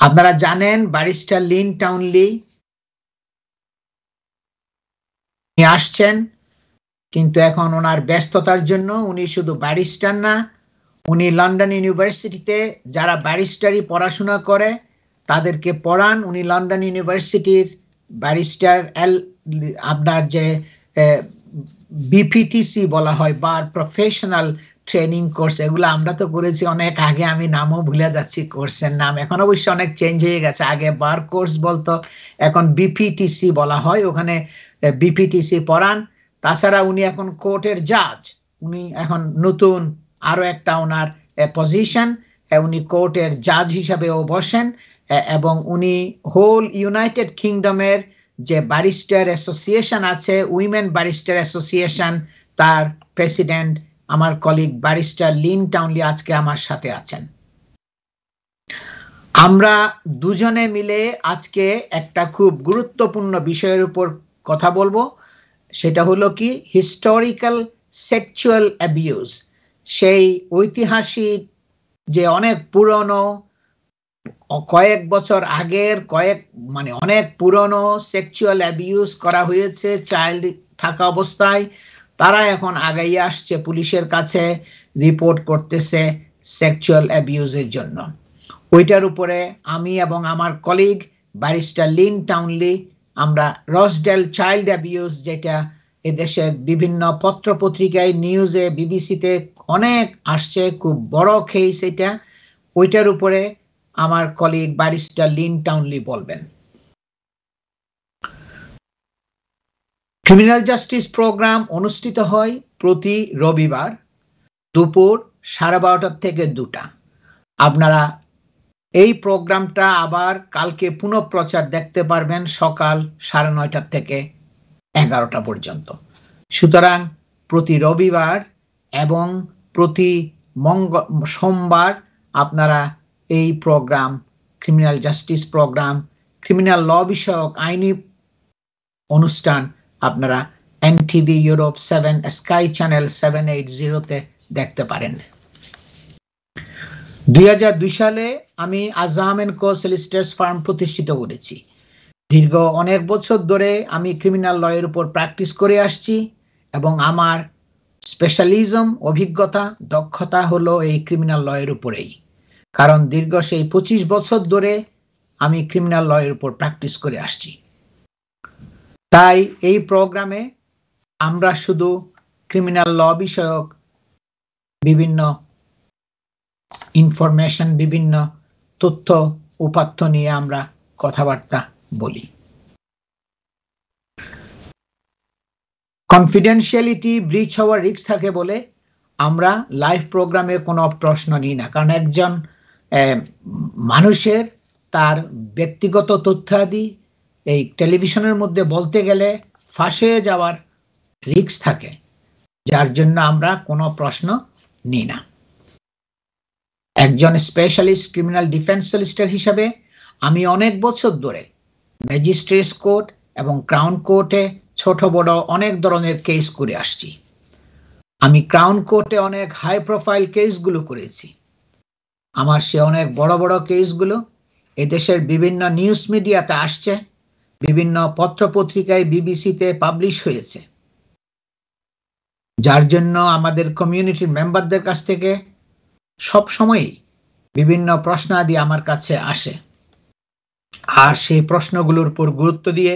আপনারা জানেন barrister Lynn টাউনলি আসছেন, কিন্তু এখন ওনার ব্যস্ততার জন্য উনি শুধু ব্যারিস্টার না, উনি লন্ডন ইউনিভার্সিটিতে যারা ব্যারিস্টারি পড়াশোনা করে, তাদেরকে পড়ান। উনি লন্ডন ইউনিভার্সিটির ব্যারিস্টার এল আপনার যে বিপিটিসি বলা হয় বার প্রফেশনাল ট্রেনিং কোর্স এগুলো আমরা তো করেছি অনেক আগে, আমি নামও ভুলে যাচ্ছি কোর্সের নাম। এখন অবশ্য অনেক চেঞ্জ হয়ে গেছে। আগে বার কোর্স বলতো, এখন বিপিটিসি বলা হয়, ওখানে বিপিটিসি পড়ান। তাছাড়া উনি এখন কোর্টের জাজ উনি এখন নতুন আরও একটা ওনার পজিশন উনি কোর্টের জাজ হিসাবেও বসেন। এবং উনি হোল ইউনাইটেড কিংডমের যে ব্যারিস্টার অ্যাসোসিয়েশন আছে উইমেন ব্যারিস্টার অ্যাসোসিয়েশন তার প্রেসিডেন্ট আমার কলিগ ব্যারিস্টার লিন টাউনলি আজকে আমার সাথে আছেন। আমরা দুজনে মিলে আজকে একটা খুব গুরুত্বপূর্ণ বিষয়ের উপর কথা বলব। সেটা হলো কি হিস্টোরিক্যাল সেক্সুয়াল অ্যাবিউজ সেই ঐতিহাসিক যে অনেক পুরনো, কয়েক বছর আগের কয়েক মানে অনেক পুরনো সেক্সুয়াল অ্যাবিউজ করা হয়েছে চাইল্ড থাকা অবস্থায়। তারা এখন আগাইয়ে আসছে, পুলিশের কাছে রিপোর্ট করতেছে সেক্সুয়াল অ্যাবিউজের জন্য। ওইটার উপরে আমি এবং আমার কলিগ ব্যারিস্টার লিন টাউনলি আমরা রসডেল চাইল্ড অ্যাবিউজ যেটা এদেশের বিভিন্ন পত্র পত্রিকায় নিউজে বিবিসিতে অনেক আসছে, খুব বড় কেস এটা। ওইটার উপরে আমার কলিগ ব্যারিস্টার লিন টাউনলি বলবেন। ক্রিমিনাল জাস্টিস প্রোগ্রাম অনুষ্ঠিত হয় প্রতি রবিবার দুপুর সাড়ে বারোটার থেকে দুটা। আপনারা এই প্রোগ্রামটা আবার কালকে পুনঃপ্রচার দেখতে পারবেন সকাল সাড়ে নয়টার থেকে এগারোটা পর্যন্ত। সুতরাং প্রতি রবিবার এবং প্রতি মঙ্গ, সোমবার আপনারা এই programme, criminal justice programme, criminal law বিষয়ক আইনি অনুষ্ঠান আপনারা NTV Europe seven Sky channel seven eight জিরোতে দেখতে পারেন। দুই হাজার দুই সালে আমি Azam and Co solicitors firm প্রতিষ্ঠিত করেছি। দীর্ঘ অনেক বছর ধরে আমি ক্রিমিনাল লয়ের উপর প্র্যাকটিস করে আসছি এবং আমার স্পেশালিজম অভিজ্ঞতা, দক্ষতা হলো এই ক্রিমিনাল লয়ের উপরেই। কারণ দীর্ঘ সেই পঁচিশ বছর ধরে আমি ক্রিমিনাল লয়ের উপর প্র্যাকটিস করে আসছি। তাই এই প্রোগ্রামে আমরা শুধু ক্রিমিনাল ল বিষয়ক বিভিন্ন ইনফরমেশন বিভিন্ন তথ্য, উপাত্ত নিয়ে আমরা কথাবার্তা বলি। কনফিডেন্সিয়ালিটি ব্রিচ হওয়ার রিস্ক থাকে বলে আমরা লাইভ প্রোগ্রামে কোনো প্রশ্ন নিই না। কারণ একজন মানুষের তার ব্যক্তিগত তথ্যাদি এই টেলিভিশনের মধ্যে বলতে গেলে ফাঁসে যাওয়ার রিক্স থাকে, যার জন্য আমরা কোনো প্রশ্ন নিই না। একজন স্পেশালিস্ট ক্রিমিনাল ডিফেন্স সলিস্টার হিসাবে আমি অনেক বছর ধরে ম্যাজিস্ট্রেটস কোর্ট এবং ক্রাউন কোর্টে ছোট বড় অনেক ধরনের কেস করে আসছি। আমি ক্রাউন কোর্টে অনেক হাই প্রোফাইল কেসগুলো করেছি। আমার সে অনেক বড় বড় কেসগুলো এদেশের বিভিন্ন নিউজ মিডিয়াতে আসছে। বিভিন্ন পত্রপত্রিকায় বিবিসিতে পাবলিশ হয়েছে। যার জন্য আমাদের কমিউনিটির মেম্বারদের কাছ থেকে সব সময়ই বিভিন্ন প্রশ্নাদি আমার কাছে আসে। আর সেই প্রশ্নগুলোর উপর গুরুত্ব দিয়ে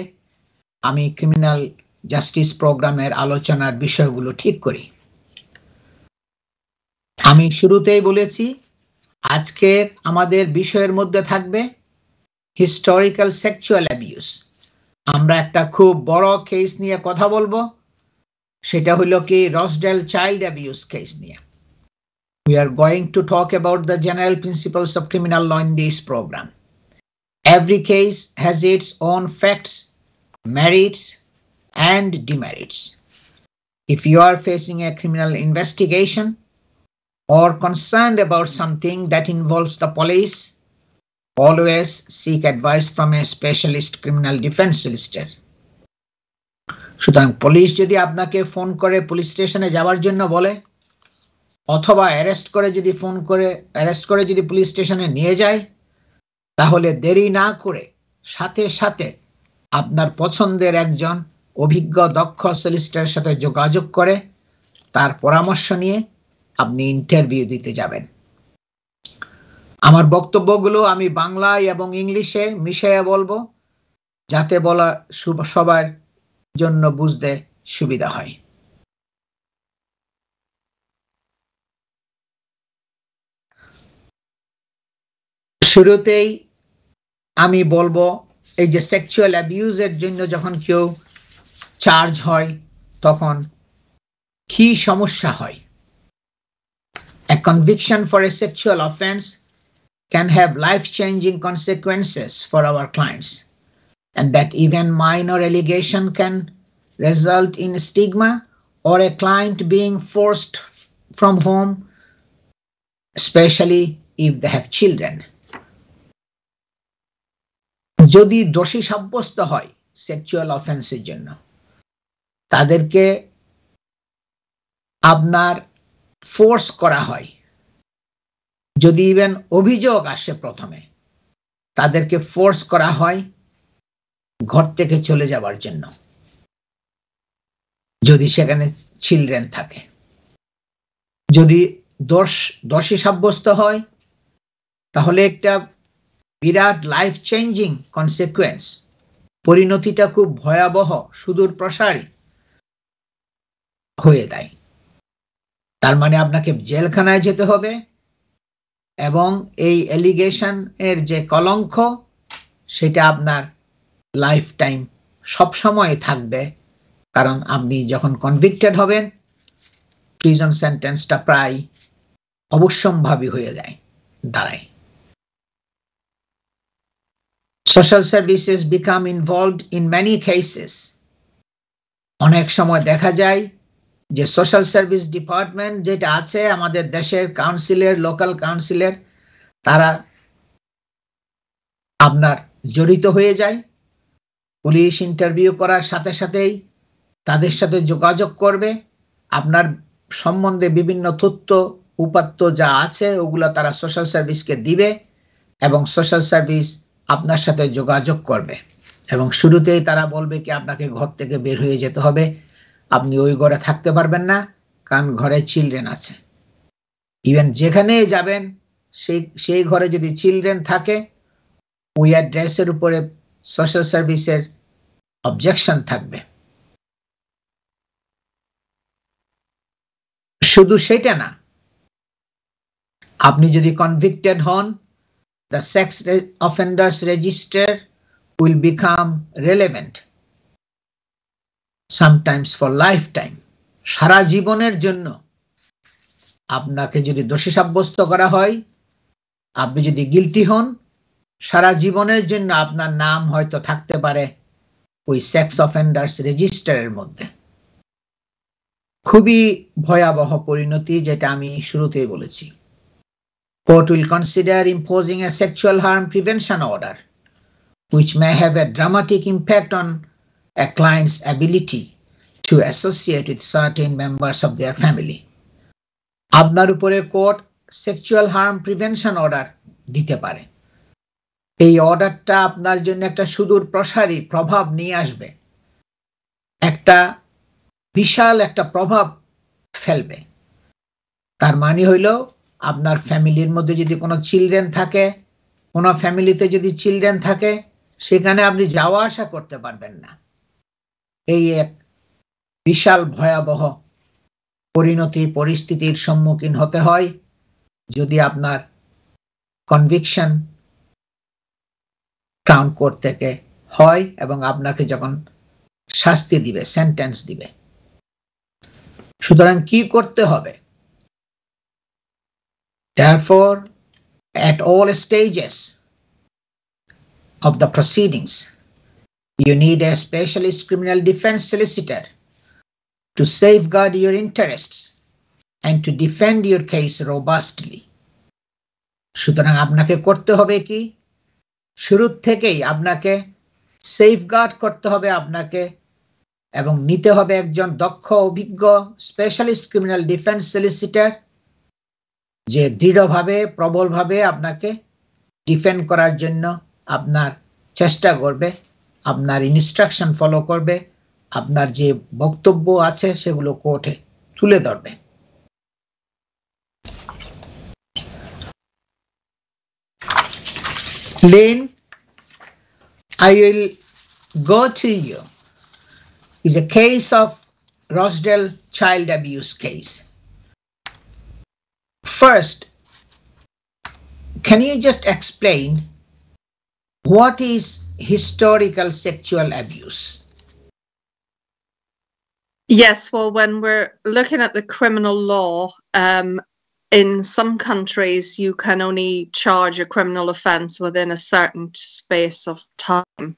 আমি ক্রিমিনাল জাস্টিস প্রোগ্রামের আলোচনার বিষয়গুলো ঠিক করি। আমি শুরুতেই বলেছি, আজকের আমাদের বিষয়ের মধ্যে থাকবে historical sexual abuse আমরা একটা খুব বড় কেস নিয়ে কথা বলবো সেটা হলো কি রসডেল চাইল্ড অ্যাবিউস কেস নিয়ে we are going to talk about the general principles of criminal law in this program. Every case has its own facts, merits, and demerits. If you are facing a criminal investigation or concerned about something that involves the police, always seek advice from a specialist criminal defense solicitor. সুতরাং police যদি আপনাকে phone করে police স্টেশনে যাওয়ার জন্য বলে, অথবা arrest করে যদি ফোন করে অ্যারেস্ট করে যদি পুলিশ স্টেশনে নিয়ে যায়, তাহলে দেরি না করে সাথে সাথে আপনার পছন্দের একজন অভিজ্ঞ, দক্ষ সলিসিটারের সাথে যোগাযোগ করে, তার পরামর্শ নিয়ে আপনি ইন্টারভিউ দিতে যাবেন আমার বক্তব্যগুলো আমি বাংলায় এবং ইংলিশে মিশিয়ে বলব, যাতে বলা সবার জন্য বুঝতে সুবিধা হয়। শুরুতেই আমি বলব, এই যে সেক্সুয়াল অ্যাবিউজের জন্য যখন কেউ চার্জ হয়, তখন কি সমস্যা হয়? A conviction for a sexual offense can have life changing consequences for our clients, and that even minor allegation can result in stigma or a client being forced from home, especially if they have children. যদি দোষী সাব্যস্ত হয় sexual অফেন্সের জন্য তাদেরকে আপনার force করা হয় যদি ইভেন অভিযোগ আসে প্রথমে, তাদেরকে ফোর্স করা হয় ঘর থেকে চলে যাবার জন্য। যদি সেখানে চিলড্রেন থাকে। যদি দোষ, দোষী সাব্যস্ত হয়, তাহলে একটা বিরাট লাইফ চেঞ্জিং কনসিকুয়েন্স পরিণতিটা খুব ভয়াবহ, সুদূর প্রসারী হয়ে দেয় তার মানে আপনাকে জেলখানায় যেতে হবে এবং এই এলিগেশন এর যে কলঙ্ক, সেটা আপনার লাইফ টাইম সবসময় থাকবে। কারণ আপনি যখন কনভিক্টেড হবেন প্রিজন সেন্টেন্সটা প্রায় অবশ্যম্ভাবী হয়ে যায়, দাঁড়ায়। Social services become involved in many cases অনেক সময় দেখা যায় যে সোশ্যাল সার্ভিস ডিপার্টমেন্ট যেটা আছে, আমাদের দেশের কাউন্সিলের লোকাল কাউন্সিলের তারা আপনার জড়িত হয়ে যায়। পুলিশ ইন্টারভিউ করার সাথে সাথেই তাদের সাথে যোগাযোগ করবে। আপনার সম্বন্ধে বিভিন্ন তথ্য, উপাত্ত যা আছে, ওগুলো তারা সোশ্যাল সার্ভিসকে দিবে এবং সোশ্যাল সার্ভিস আপনার সাথে যোগাযোগ করবে। এবং শুরুতেই তারা বলবে কি, আপনাকে ঘর থেকে বের হয়ে যেতে হবে। আপনি ওই ঘরে থাকতে পারবেন না, কারণ ঘরে চিলড্রেন আছে। ইভেন যেখানে যাবেন, সেই সেই ঘরে যদি চিলড্রেন থাকে, ওই অ্যাড্রেসের উপরে সোশ্যাল সার্ভিসের অবজেকশন থাকবে। শুধু সেটা না, আপনি যদি কনভিক্টেড হন, the sex re- offenders register will become sometimes for life time সারা জীবনের জন্য। আপনাকে যদি দোষী সাব্যস্ত করা হয়, আপনি যদি গিলটি হন, সারা জীবনের জন্য আপনার নাম হয়তো থাকতে পারে ওই সেক্স অফেন্ডার্স রেজিস্টারের মধ্যে। খুবই ভয়াবহ পরিণতি যেটা আমি শুরুতেই বলেছি। Court will consider imposing a sexual harm prevention order which may have a dramatic impact on a client's ability to associate with certain members of their family. আপনার উপরে court sexual harm prevention order দিতে পারে। এই অর্ডারটা আপনার জন্য একটা সুদূর প্রসারী প্রভাব নিয়ে আসবে। একটা বিশাল একটা প্রভাব ফেলবে। তার মানে হইল, আপনার ফ্যামিলির মধ্যে যদি কোনো চিলড্রেন থাকে, কোনো ফ্যামিলিতে যদি চিলড্রেন থাকে, সেখানে আপনি যাওয়া আসা করতে পারবেন না। এই এক বিশাল ভয়াবহ পরিণতি পরিস্থিতির সম্মুখীন হতে হয় যদি আপনার কনভিকশন ক্রাউন কোর্ট থেকে হয় এবং আপনাকে যখন শাস্তি দিবে সেন্টেন্স দিবে। সুতরাং কি করতে হবে? Therefore, at all stages of the proceedings, you need a specialist criminal defense solicitor to safeguard your interests and to defend your case robustly. সুতরাং আপনাকে করতে হবে কি শুরুর থেকেই আপনাকে সেফগার্ড করতে হবে আপনাকে এবং নিতে হবে একজন দক্ষ, অভিজ্ঞ স্পেশালিস্ট ক্রিমিনাল ডিফেন্স সলিসিটার যে দৃঢ়ভাবে, প্রবলভাবে আপনাকে ডিফেন্ড করার জন্য আপনার চেষ্টা করবে আপনার ইনস্ট্রাকশন ফলো করবে আপনার যে বক্তব্য আছে সেগুলো কোর্টে তুলে ধরবে Lane, I will go to you is a case of Rochdale child abuse case. First, can you just explain what is historical sexual abuse? Yes, well, when we're looking at the criminal law, um, in some countries, you can only charge a criminal offence within a certain space of time.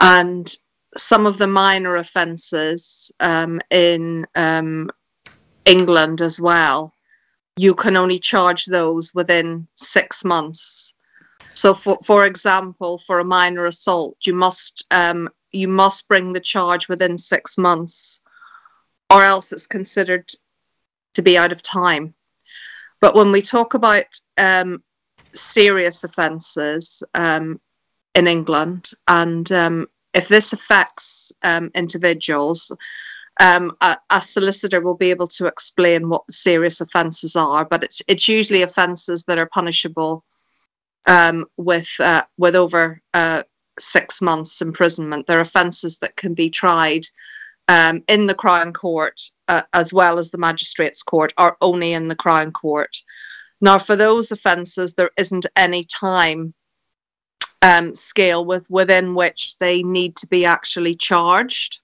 And some of the minor offences um, in um, England as well, you can only charge those within six months. So, for, for example, for a minor assault, you must um, you must bring the charge within six months, or else it's considered to be out of time. But when we talk about um, serious offences um, in England, and um, if this affects um, individuals, um, a, a, solicitor will be able to explain what the serious offences are. But it's it's usually offences that are punishable um, with uh, with over uh, six months imprisonment. There are offences that can be tried um, in the Crown Court uh, as well as the Magistrates Court or only in the Crown Court. Now, for those offences, there isn't any time um, scale with within which they need to be actually charged.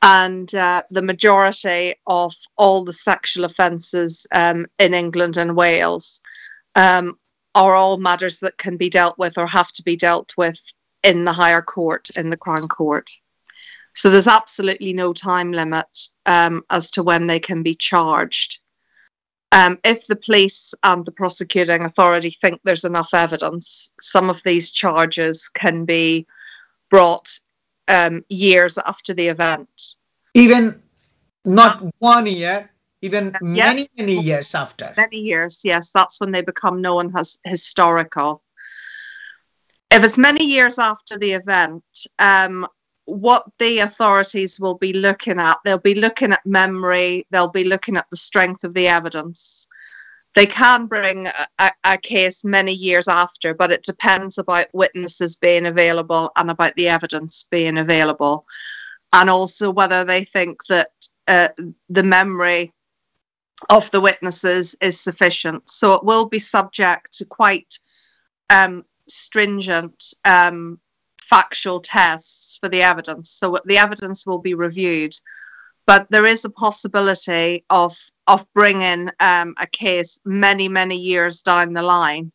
And uh, the majority of all the sexual offences um, in England and Wales um, are all matters that can be dealt with or have to be dealt with in the higher court, in the Crown Court. So there's absolutely no time limit um, as to when they can be charged. Um, if the police and the prosecuting authority think there's enough evidence, some of these charges can be brought um, years after the event. Even not one year, even many, many years after. Many years, yes. That's when they become known as historical. If it's many years after the event, um, what the authorities will be looking at. They'll be looking at memory, they'll be looking at the strength of the evidence. They can bring a, a, case many years after, but it depends about witnesses being available and about the evidence being available, and also whether they think that uh, the memory of the witnesses is sufficient. So it will be subject to quite um, stringent um, factual tests for the evidence. So the evidence will be reviewed, but there is a possibility of of bringing um, a case many many years down the line.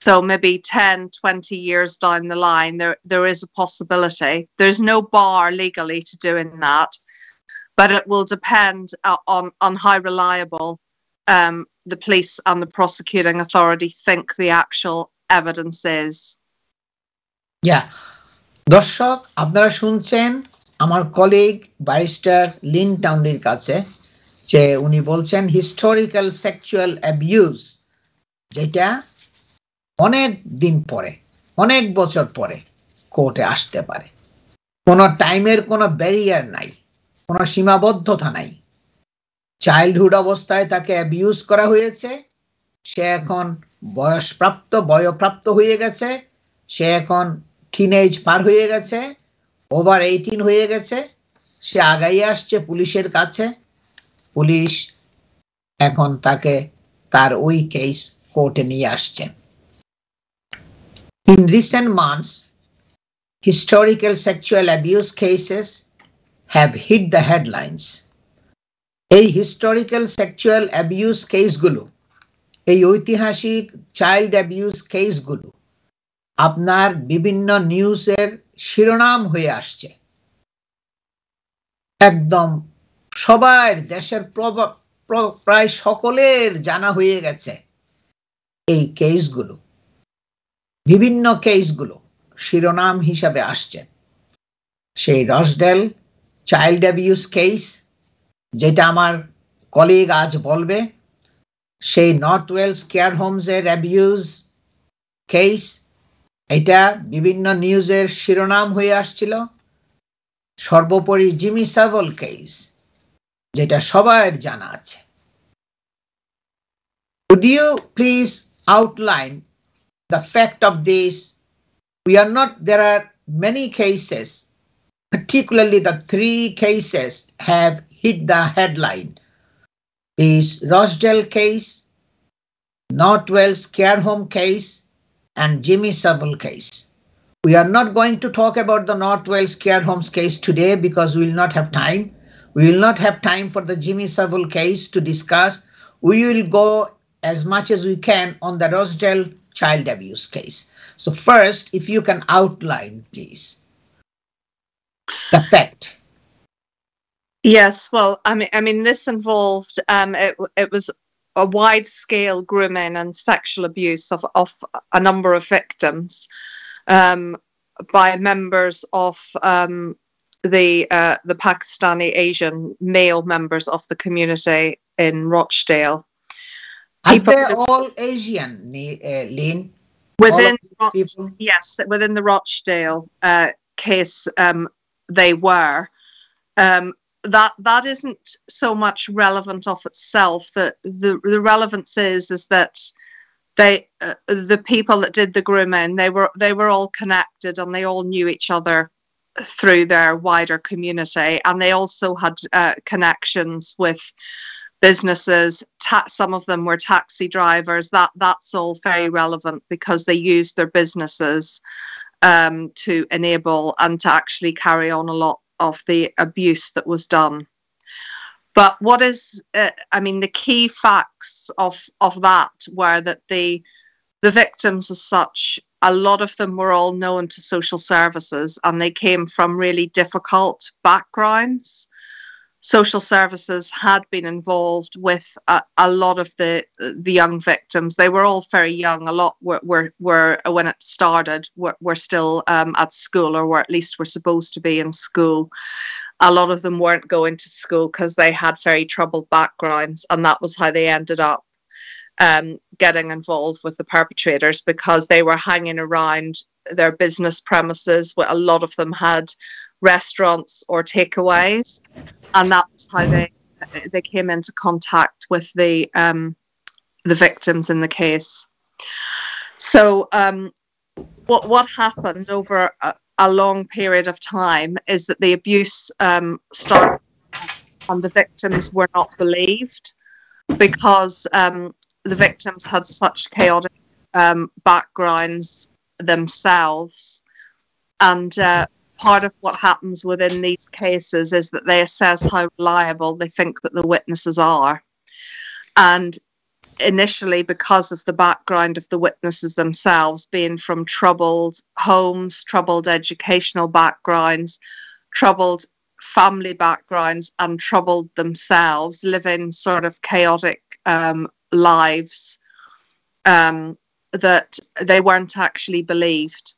So maybe 10, 20 years down the line, there there is a possibility. There's no bar legally to doing that, but it will depend uh, on on how reliable um, the police and the prosecuting authority think the actual evidence is. Yeah, দর্শক আপনারা শুনছেন আমার colleague barrister Lin টাউন্ডির কাছে যে উনি বলছেন historical sexual abuse যেটা অনেক দিন পরে অনেক বছর পরে কোর্টে আসতে পারে কোনো টাইমের কোনো ব্যারিয়ার নাই কোনো সীমাবদ্ধতা নাই। চাইল্ডহুড অবস্থায় তাকে অ্যাবিউজ করা হয়েছে। সে এখন বয়সপ্রাপ্ত বয়প্রাপ্ত হয়ে গেছে। সে এখন টিনেজ পার হয়ে গেছে। ওভার এইটিন হয়ে গেছে। সে আগাই আসছে পুলিশের কাছে। পুলিশ এখন তাকে তার ওই কেস কোর্টে নিয়ে আসছে। In recent months, historical sexual abuse cases have hit the headlines. এই হিস্টোরিক্যাল সেক্সুয়াল অ্যাবিউজ কেসগুলো এই ঐতিহাসিক চাইল্ড অ্যাবিউজ কেসগুলো আপনার বিভিন্ন নিউজের শিরোনাম হয়ে আসছে। একদম সবার দেশের প্রায় সকলের জানা হয়ে গেছে এই কেসগুলো বিভিন্ন কেসগুলো শিরোনাম হিসাবে আসছে। সেই রসডেল চাইল্ড অ্যাবিউজ কেস যেটা আমার কলিগ আজ বলবে সেই নর্থ ওয়েলস কেয়ার হোমসের অ্যাবিউজ কেস এটা বিভিন্ন নিউজের শিরোনাম হয়ে আসছিল সর্বোপরি জিমি সাভল কেস যেটা সবার জানা আছে Would you please outline the fact of this? We are not, there are many particularly the three cases have hit the headline. Is Rochdale case, Northwell's care home case, and Jimmy Savile case. We are not going to talk about the Northwell's care homes case today because we will not have time. We will not have time for the Jimmy Savile case to discuss. We will go as much as we can on the Rochdale child abuse case. So first, if you can outline, please, the fact. Yes, well, I mean, I mean, this involved um, it. It was a wide-scale grooming and sexual abuse of of a number of victims um, by members of um, the uh, the Pakistani Asian male members of the community in Rochdale. Are they all Asian, uh, Lynn? Within All of these people? yes, within the Rochdale uh, case, um, they were. Um, that that isn't so much relevant of itself. That the the relevance is is that they uh, the people that did the grooming they were they were all connected and they all knew each other through their wider community and they also had uh, connections with businesses ta- some of them were taxi drivers that that's all very relevant because they used their businesses um, to enable and to actually carry on a lot of the abuse that was done. But what is uh, i mean the key facts of of that were that the the victims as such a lot of them were all known to social services and they came from really difficult backgrounds social services had been involved with a, a lot of the the young victims. They were all very young. A lot were were, were when it started were, were still um, at school or were at least were supposed to be in school. A lot of them weren't going to school because they had very troubled backgrounds and that was how they ended up um, getting involved with the perpetrators because they were hanging around their business premises where a lot of them had restaurants or takeaways and that was how they they came into contact with the um, the victims in the case so um, what what happened over a, a long period of time is that the abuse um, started and the victims were not believed because um, the victims had such chaotic um, backgrounds themselves. And uh, part of what happens within these cases is that they assess how reliable they think that the witnesses are. And initially, because of the background of the witnesses themselves, being from troubled homes, troubled educational backgrounds, troubled family backgrounds, and troubled themselves, living sort of chaotic um, lives, um, that they weren't actually believed.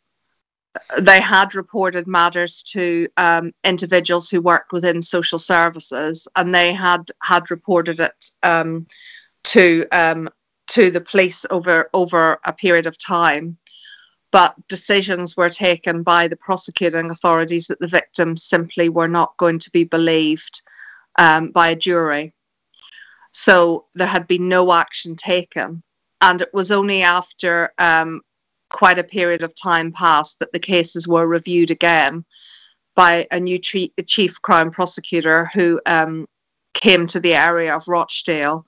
They had reported matters to um, individuals who worked within social services, and they had had reported it um, to um, to the police over over a period of time. But decisions were taken by the prosecuting authorities that the victims simply were not going to be believed um, by a jury. So there had been no action taken. And it was only after um, quite a period of time passed that the cases were reviewed again by a new tri- chief crime prosecutor who um, came to the area of Rochdale,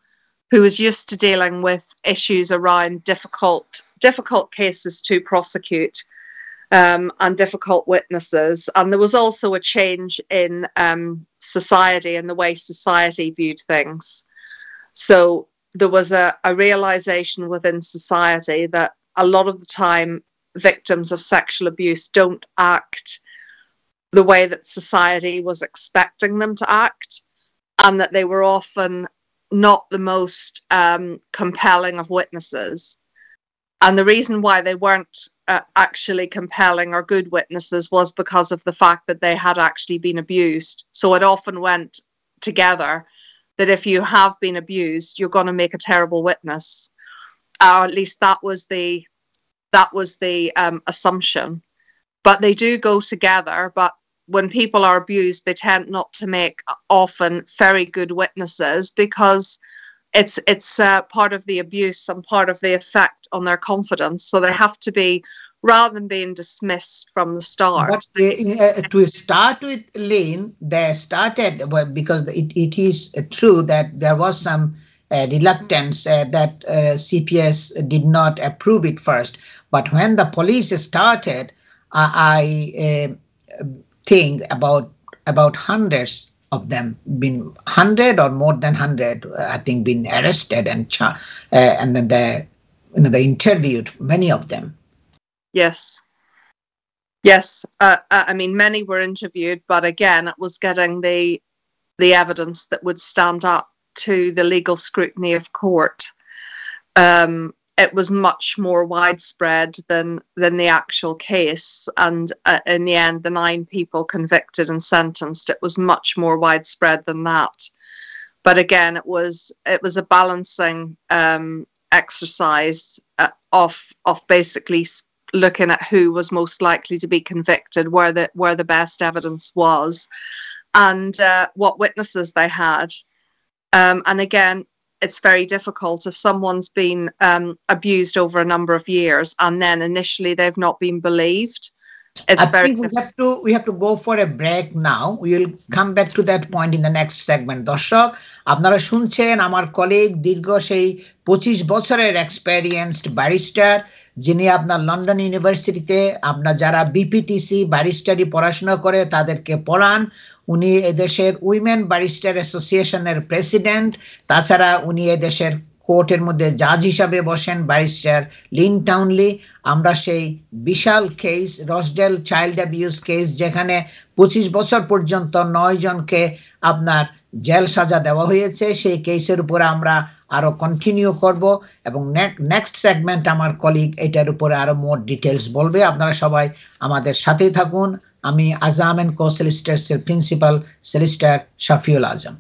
who was used to dealing with issues around difficult difficult cases to prosecute um, and difficult witnesses. And there was also a change in um, society and the way society viewed things. So there was a, a realization within society that a lot of the time victims of sexual abuse don't act the way that society was expecting them to act, and that they were often not the most um, compelling of witnesses. And the reason why they weren't uh, actually compelling or good witnesses was because of the fact that they had actually been abused. So it often went together that if you have been abused, you're going to make a terrible witness. Or at least that was the that was the um, assumption. But they do go together. But when people are abused, they tend not to make often very good witnesses because it's it's uh, part of the abuse and part of the effect on their confidence. So they have to be rather than being dismissed from the start. But uh, to start with, Lynn, they started well, because it, it is true that there was some uh, reluctance uh, that uh, CPS did not approve it first. But when the police started, I uh, think about about hundreds of them been hundred or more than hundred, I think, been arrested and uh, and then they you know they interviewed many of them. Yes. Yes, uh, uh, I mean many were interviewed, but again, it was getting the the evidence that would stand up to the legal scrutiny of court. Um, it was much more widespread than than the actual case, and uh, in the end, the nine people convicted and sentenced. It was much more widespread than that. But again, it was it was a balancing um, exercise uh, of of basically looking at who was most likely to be convicted, where the where the best evidence was, and uh, what witnesses they had. Um, and again, it's very difficult if someone's been um, abused over a number of years and then initially they've not been believed. It's I very think we have to we have to go for a break now. We will come back to that point in the next segment. দর্শক আপনারা শুনছেন আমার colleague দীর্ঘ সেই পঁচিশ বছরের experienced barrister যিনি আপনার লন্ডন ইউনিভার্সিটিতে আপনার যারা বিপিটিসি ব্যারিস্টারি পড়াশোনা করে তাদেরকে পড়ান উনি এদেশের উইমেন ব্যারিস্টার অ্যাসোসিয়েশনের প্রেসিডেন্ট তাছাড়া উনি এদেশের কোর্টের মধ্যে জাজ হিসাবে বসেন ব্যারিস্টার লিন টাউনলি আমরা সেই বিশাল case Rochdale child abuse case যেখানে পঁচিশ বছর পর্যন্ত নয় জনকে আপনার জেল সাজা দেওয়া হয়েছে, সেই কেসের উপরে আমরা আরও কন্টিনিউ করব এবং নেক্সট সেগমেন্ট আমার কলিগ এটার উপরে আরও মোর ডিটেলস বলবে। আপনারা সবাই আমাদের সাথেই থাকুন। আমি আজাম অ্যান্ড কো সেলিস্টার্সের প্রিন্সিপাল সেলিস্টার শাফিউল আজম।